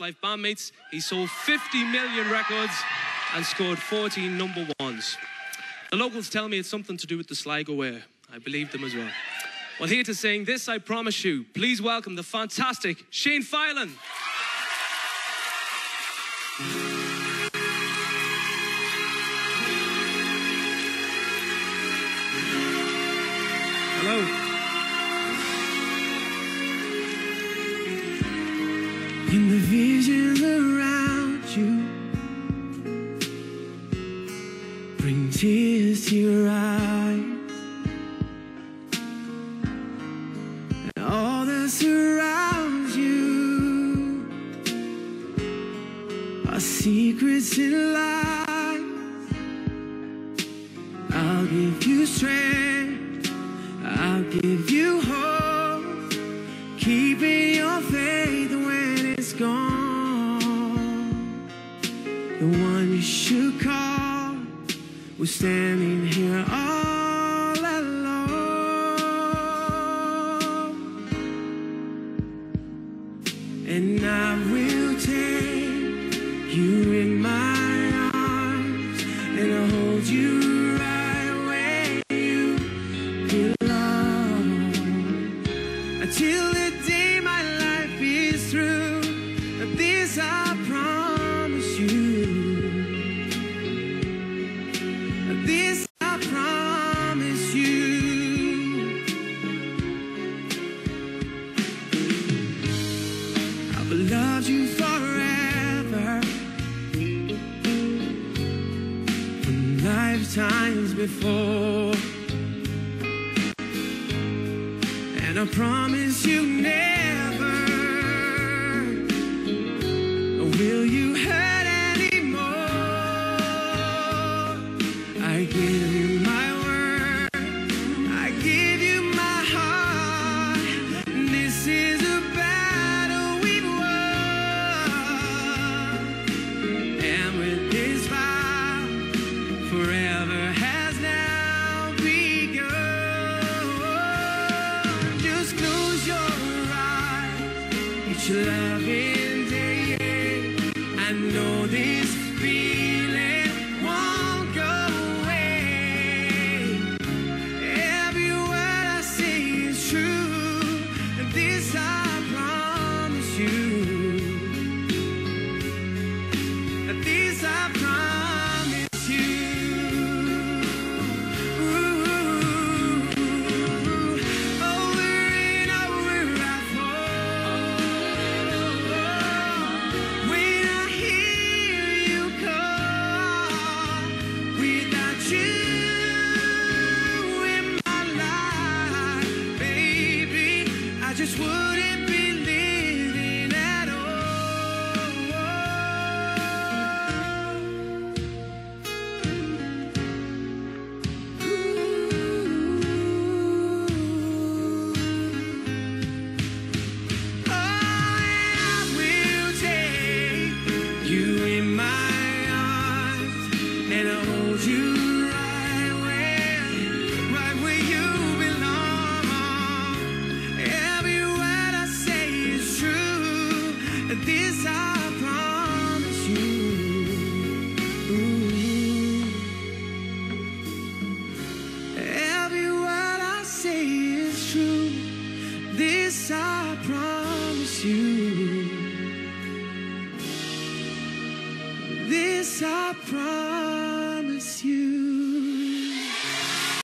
Life bandmates. He sold 50 million records and scored 14 number ones. The locals tell me it's something to do with the Sligo Air. I believe them as well. Well, here to sing this, I promise you. Please welcome the fantastic Shane Filan. Hello. Are secrets and lies. I'll give you strength, I'll give you hope, keeping your faith when it's gone. The one you should call was standing here all alone. And I will until the day my life is through. This I promise you. This I promise you. I've loved you forever. From lifetimes before. And I promise you never will you hurt anymore. I give you each loving day. I know this feeling This I promise you.